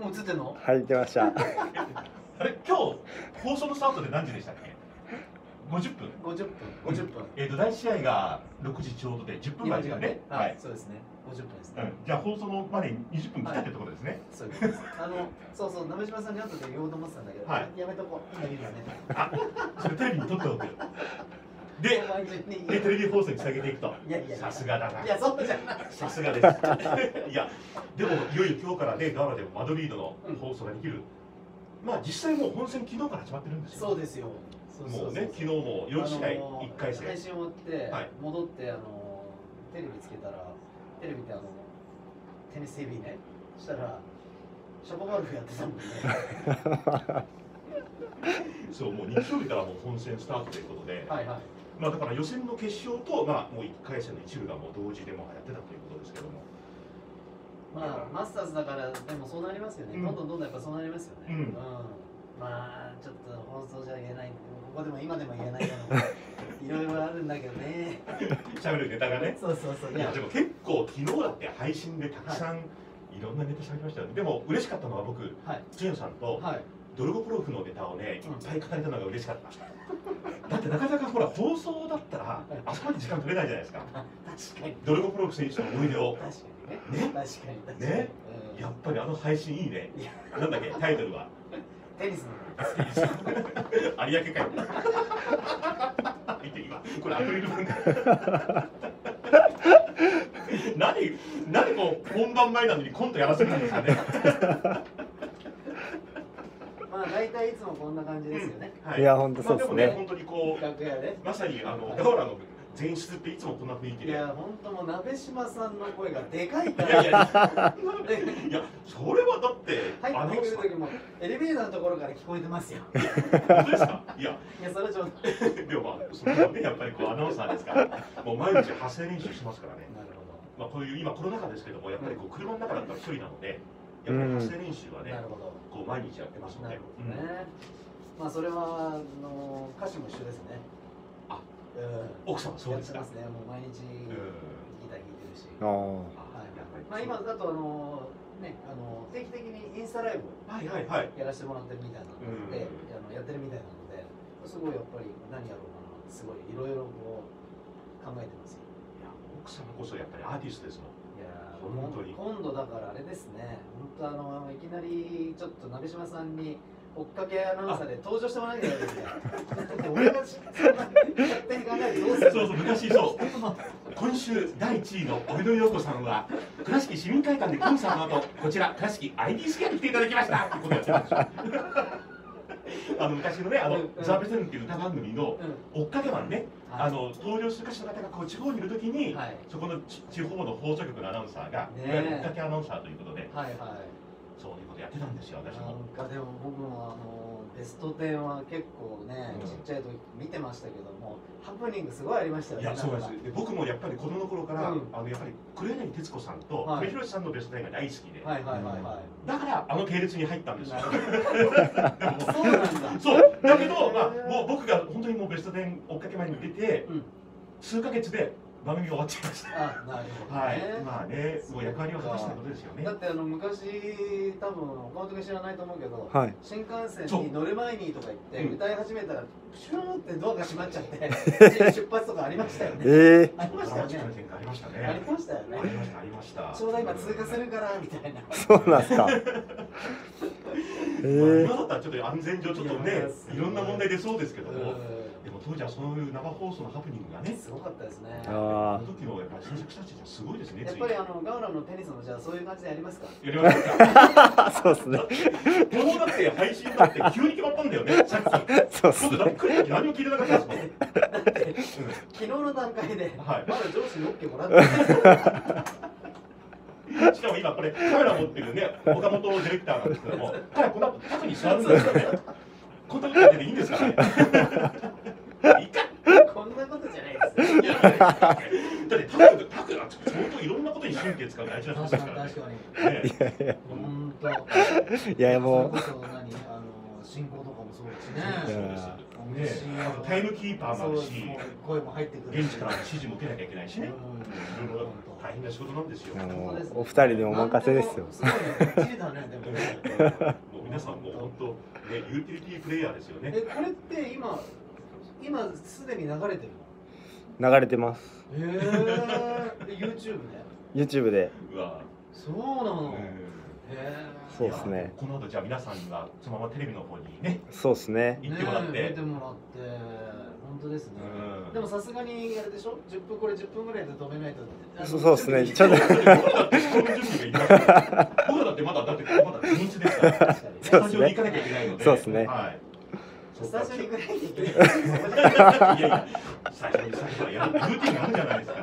もう映ってんの？はい出ました。あれ今日放送のスタートで何時でしたっけ？50分50分50分えー、と第1試合が6時ちょうどで10分前ですよね。はい、そうですね。50分ですね、うん、じゃあ放送のまでに20分来たってところですね、そういうことです。あのそうそう鍋島さんに後で言おうと思ってたんだけど、はい。やめとこう。今言うよね。あそれテレビに撮っておくで お前中に。でテレビ放送につなげていくと。いやいや。さすがだな。いやそうじゃない。さすがです。いやでもいよいよ今日からねガーラでもマドリードの放送ができる、まあ実際もう本戦昨日から始まってるんですよ。そうですよ。もうね昨日も4試合あの1回戦配信終わって、はい。戻ってあのテレビつけたらテレビってあのテニス TV ねそしたらシャボゴルフやってたもんね。そうもう日曜日からもう本戦スタートということで、はいはい。まあだから予選の決勝とまあもう1回戦の一部がもう同時でもうやってたということでまあマスターズだからでもそうなりますよね、うん。どんどんどんどんやっぱそうなりますよね。うん。まあちょっと放送じゃ言えない。ここでも今でも言えないような。いろいろあるんだけどね。喋るネタがね。そうそうそう。いやでも結構昨日だって配信でたくさんい。ろんなネタ喋りましたよね。でも嬉しかったのは僕はい。ジュンさんとはい。ドルゴプロフのネタをねいっうんぱい語れたのが嬉しかった。だってなかなかほら放送だったらあそこまで時間取れないじゃないですか。あ 確かに。ドルゴプロフ選手の思い出を。確かにね。ね？確かに確かに。ね？うん。やっぱりあの配信いいね。いや。なんだっけ？タイトルは？テニスの。有明海。見て今。これアクリル板 何？何こう？本番前なのにコントやらせるんですかね？まあ大体いつもこんな感じですよね、はい。や本当そうですね。まあ、でもね本当にこ楽屋で。うまさにあのガオラの前室っていつもこんな雰囲気で。いや本当もう鍋島さんの声がでかいから。でいやそれはだって入ってくる時もエレベーターのところから聞こえてますよ。本当ですか？いや。いやそれはちょっと。でもまあそれはねやっぱりこうアナウンサーですから。もう毎日発声練習しますからね。なるほまあこういう今コロナ禍ですけどもやっぱりこう車の中だったら一人なのでやっぱり発声練習はねどなるほど。こう毎日やってますのでなるほどね、まあそれはあの歌詞も一緒ですね。あうん奥様そうですか？やってますね。もう毎日ギうんター弾いてるし、あー。はい。やっぱりまあ今だとあのねあの定期的にインスタライブはいはいはい。やらせてもらってるみたいなので、うん。あのやってるみたいなのですごいやっぱり何やろうかなすごいいろいろこう考えてますよ。いや奥様こそやっぱりアーティストですもん。いやー本当に。今度だからあれですね。本当あのいきなりちょっと鍋島さんに追っかけアナウンサーで登場してもらわないけないですねそうそう昔そう。今週第1位の俺野陽子さんは倉敷市民会館でコンサートの後こちら倉敷 ID スキャンに来ていただきました。ってことやってたんですよあの昔のねあのうん「ザ・ベテルン」っていう歌番組のうん追っかけマンねはい。あの登場する歌手の方がこう地方にいるときに、はい。そこの地地方の放送局のアナウンサーが、ね追っかけアナウンサーということではいはいそういうことやってたんですよ私なもんかでも僕もあのベスト10は結構ね、うん。ちっちゃい時見てましたけどもハプニングすごいありましたよねいやそうですで僕もやっぱり子供の頃から、うん。あのやっぱり黒柳徹子さんとはい。久米宏さんのベスト10が大好きで、はいはいはいはい。だからあの系列に入ったんですよ。そうなんだ。そうだ。けど、まあ、もう僕が本当にもうベスト10追っかけ前に出てうん。数ヶ月で番組が終わっちゃいました。あなるほどね、はい。まあねもう役割を果たしたことですよね。だってあの昔多分岡本君知らないと思うけどはい。新幹線に乗る前にとか言って、うん。歌い始めたらシューってドアが閉まっちゃって 出発とかありましたよね。えありましたよね。ありましたね。ありましたよね。ありましたありました。ちょうど今通過するからみたいな。ー、そうなんですか。え まあー、今だったらちょっと安全上ちょっといねいい。ろんな問題出そうですけども。うでも当時はそういう生放送のハプニングがねんすごかったですね。ああの時のやっぱり制作者たちはすごいですねやっぱりあのガウラのテニスもじゃあそういう感じでやりますかやりましたあそうですねもうだって配信だって急に決まったんだよねさっきそうって来る時何も聞いてなかったですもん、昨日の段階ではいまだ上司に OK もらってしかも今これカメラ持ってるね岡本ディレクターなんですけども彼この後近くに座るんですよねこんなことやってていいんですかねいいかこんなことじゃないですよいやだってタクタクなんて相当いろんなことに神経使う大事なことですからね確かに確かにね本当いやもう進行とかもそうだしそうねですうんねあとタイムキーパーもあるし声も入ってくる現地からの指示も受けなきゃいけないしねうんいろいろ大変な仕事なんですよお二人にお任せですよ。すごいねでも皆さんも本当ねユーティリティプレイヤーですよね。えこれって今今すでに流れてる流れてます。のへえ YouTube で？YouTube で。うわ。そうなの、えそうですね。この後じゃあ皆さんにはそのままテレビの方にねそうですね。行ってもらって、ねてもらって。本当ですね、うん。でもさすがにあれでしょ？10分これ10分ぐらいで止めないとそうそうですね。ちょっと。僕だってまだってまだだってまだですから。ね。スタジオに行かなきゃいけないので。そうですね。はいスタジオに行くらいに行けないいやいやスタジオにさっきからやるルーティンがあるじゃないですか。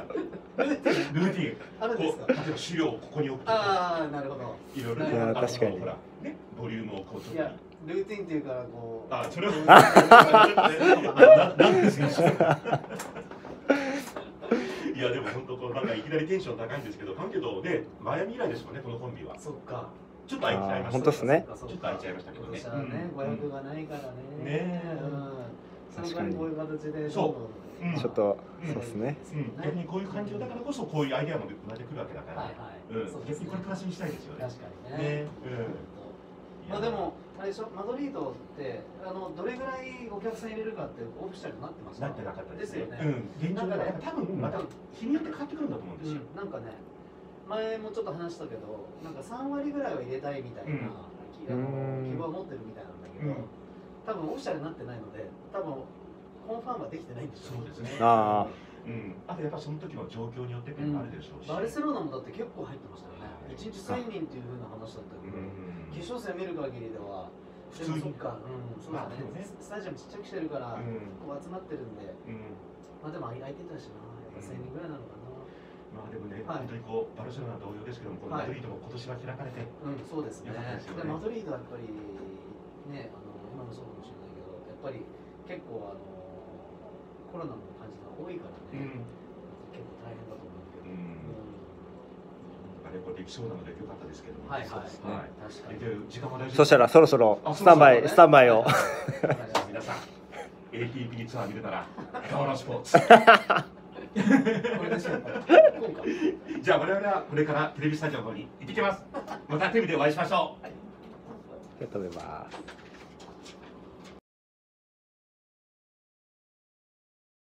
ルーティン。あるんですか例えば資料をここに置くとかああなるほど。いろいろ。いや確かに。ほらねボリュームをこうちょっと。いやルーティンっていうからこう。あそれはなですかいやでも本当こうなんかいきなりテンション高いんですけど、だけどね、マイアミ以来ですもんね、このコンビは。そっかちょっと空いちゃいました。本当っすね。ちょっと空いちゃいましたけどね。ね、語訳がないからね。ねえ。うん。その代わりこういう形でそう。ちょっとそうですね。うん、逆にこういう環境だからこそ、こういうアイデアも生まれてくるわけだから、はいはい。うん。逆にこれプラスにしたいですよね。確かにね。ねまあでもあれでしょ？マドリードってあのどれぐらいお客さん入れるかってオフィシャルになってましたなってなかったですね。ですよね。うん、現状では多分また日によって変わってくるんだと思うんですよ。うん、なんかね前もちょっと話したけどなんか3割ぐらいは入れたいみたいな、きあのうん。希望を持ってるみたいなんだけど、うん。多分オフィシャルになってないので多分コンファームはできてないんですよ。そうですね。あうん、あとやっぱその時の状況によってあるでしょうし。バルセロナもだって結構入ってましたよね。はい。1日1000人っていうふうな話だったけど、うん。決勝戦見る限りでは。普通に。か、うん、そうだね,、ね。スタジアムちっちゃくしてるから、うん。こう集まってるんで。うん。まあでも相手だしなやっぱ1000人ぐらいなのかなまあでもね、はい本当にこうバルセロナ同様ですけども、このマドリードも今年は開かれて、うん、そうですね。でね。でマドリードはやっぱりね、あの今もそうかもしれないけど、やっぱり結構あのコロナの感じが多いからね、結構大変だと思うけど。うん。うあれこれできそうなのでよかったですけどはいはい、はい。確かに。で時間も大丈夫そしたらそろそろあスタンバイスタンバイを。はい。皆さん ATP ツアー見るなら 川原スポーツこれですよ、やっぱり。こうか。じゃあ我々はこれからテレビスタジオの方に行ってきますまたテレビでお会いしましょうありがとうございます